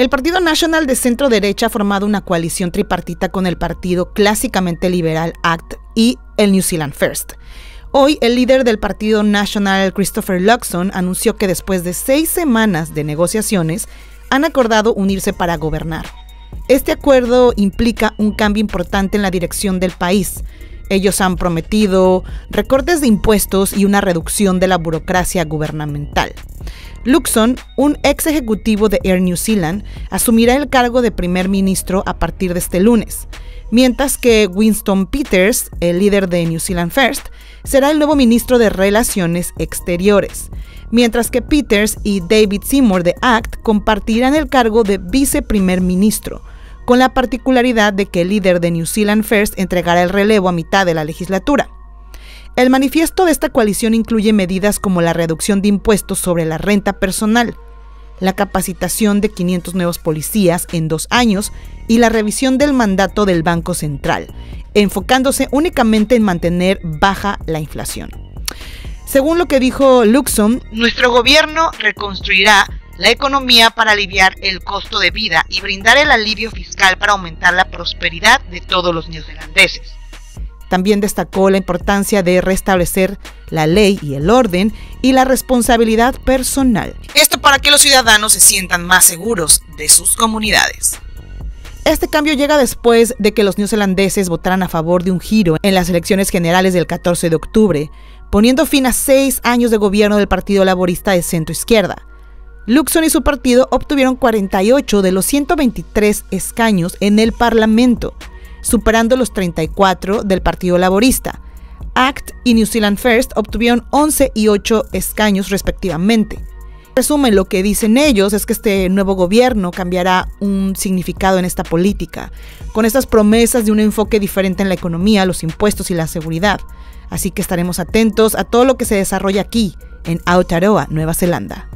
El Partido Nacional de centro derecha ha formado una coalición tripartita con el partido clásicamente liberal ACT y el New Zealand First. Hoy, el líder del Partido Nacional, Christopher Luxon, anunció que después de seis semanas de negociaciones, han acordado unirse para gobernar. Este acuerdo implica un cambio importante en la dirección del país. Ellos han prometido recortes de impuestos y una reducción de la burocracia gubernamental. Luxon, un ex ejecutivo de Air New Zealand, asumirá el cargo de primer ministro a partir de este lunes, mientras que Winston Peters, el líder de New Zealand First, será el nuevo ministro de Relaciones Exteriores, mientras que Peters y David Seymour de ACT compartirán el cargo de viceprimer ministro, con la particularidad de que el líder de New Zealand First entregará el relevo a mitad de la legislatura. El manifiesto de esta coalición incluye medidas como la reducción de impuestos sobre la renta personal, la capacitación de 500 nuevos policías en dos años y la revisión del mandato del Banco Central, enfocándose únicamente en mantener baja la inflación. Según lo que dijo Luxon, nuestro gobierno reconstruirá la economía para aliviar el costo de vida y brindar el alivio fiscal para aumentar la prosperidad de todos los neozelandeses. También destacó la importancia de restablecer la ley y el orden y la responsabilidad personal. Esto para que los ciudadanos se sientan más seguros de sus comunidades. Este cambio llega después de que los neozelandeses votaran a favor de un giro en las elecciones generales del 14 de octubre, poniendo fin a seis años de gobierno del Partido Laborista de centro izquierda. Luxon y su partido obtuvieron 48 de los 123 escaños en el Parlamento, superando los 34 del Partido Laborista. ACT y New Zealand First obtuvieron 11 y 8 escaños respectivamente. Resumen, lo que dicen ellos es que este nuevo gobierno cambiará un significado en esta política, con estas promesas de un enfoque diferente en la economía, los impuestos y la seguridad. Así que estaremos atentos a todo lo que se desarrolla aquí, en Aotearoa, Nueva Zelanda.